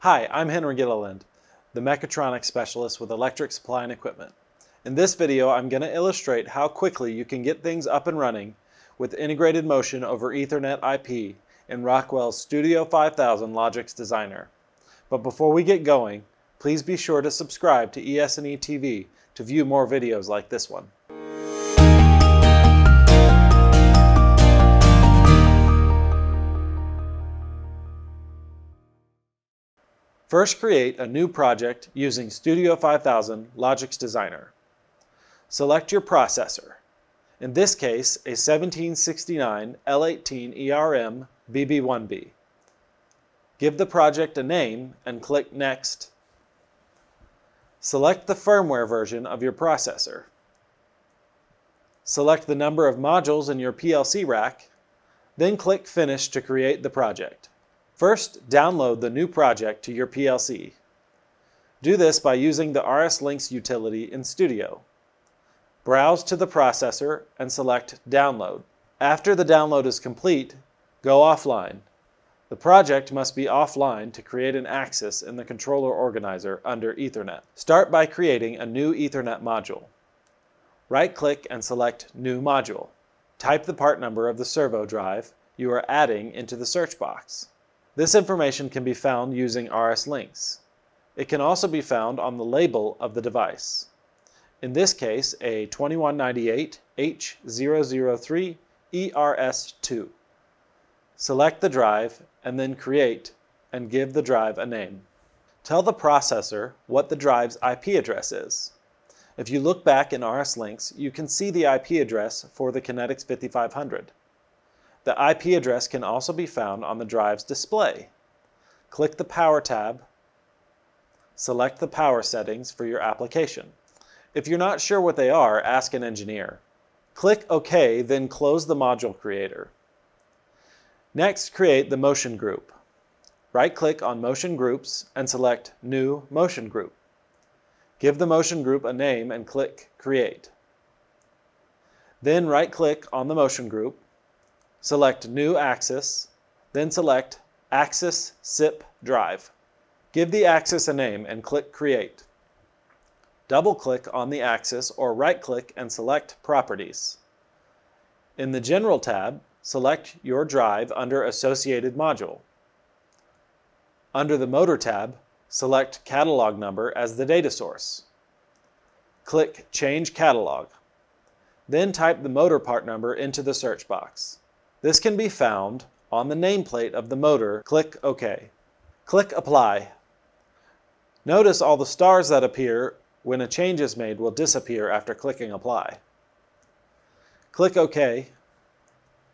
Hi, I'm Henry Gilliland, the mechatronics specialist with Electric Supply and Equipment. In this video, I'm going to illustrate how quickly you can get things up and running with integrated motion over Ethernet IP in Rockwell's Studio 5000 Logix Designer. But before we get going, please be sure to subscribe to ES&E TV to view more videos like this one. First create a new project using Studio 5000 Logix Designer. Select your processor. In this case, a 1769 L18 ERM BB1B. Give the project a name and click Next. Select the firmware version of your processor. Select the number of modules in your PLC rack, then click Finish to create the project. First, download the new project to your PLC. Do this by using the RSLinx utility in Studio. Browse to the processor and select Download. After the download is complete, go offline. The project must be offline to create an axis in the controller organizer under Ethernet. Start by creating a new Ethernet module. Right-click and select New Module. Type the part number of the servo drive you are adding into the search box. This information can be found using RSLinx. It can also be found on the label of the device. In this case, a 2198H003 ERS2. Select the drive and then create and give the drive a name. Tell the processor what the drive's IP address is. If you look back in RSLinx, you can see the IP address for the Kinetix 5500. The IP address can also be found on the drive's display. Click the Power tab. Select the power settings for your application. If you're not sure what they are, ask an engineer. Click OK, then close the module creator. Next, create the motion group. Right-click on Motion Groups and select New Motion Group. Give the motion group a name and click Create. Then right-click on the motion group Select New Axis, then select Axis CIP Drive. Give the axis a name and click Create. Double-click on the axis or right-click and select Properties. In the General tab, select your drive under Associated Module. Under the Motor tab, select Catalog Number as the data source. Click Change Catalog. Then type the motor part number into the search box. This can be found on the nameplate of the motor. Click OK. Click Apply. Notice all the stars that appear when a change is made will disappear after clicking Apply. Click OK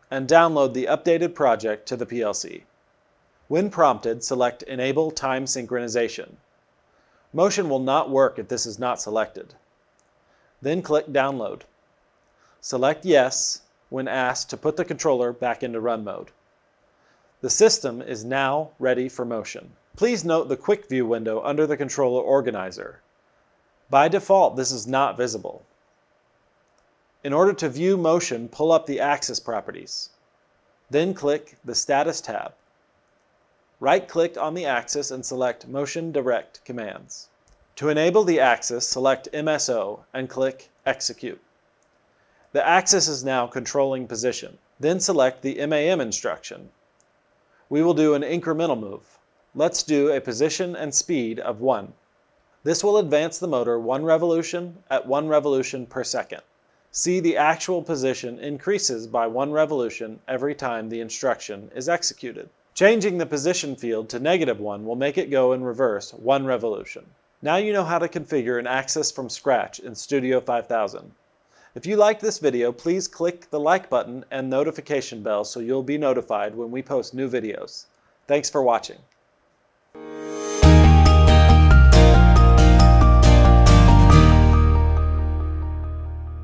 and download the updated project to the PLC. When prompted, select Enable Time Synchronization. Motion will not work if this is not selected. Then click Download. Select Yes when asked to put the controller back into run mode. The system is now ready for motion. Please note the quick view window under the controller organizer. By default, this is not visible. In order to view motion, pull up the axis properties. Then click the Status tab. Right-click on the axis and select Motion Direct Commands. To enable the axis, select MSO and click Execute. The axis is now controlling position. Then select the MAM instruction. We will do an incremental move. Let's do a position and speed of 1. This will advance the motor 1 revolution at 1 revolution per second. See the actual position increases by 1 revolution every time the instruction is executed. Changing the position field to negative 1 will make it go in reverse 1 revolution. Now you know how to configure an axis from scratch in Studio 5000. If you liked this video, please click the like button and notification bell so you'll be notified when we post new videos. Thanks for watching.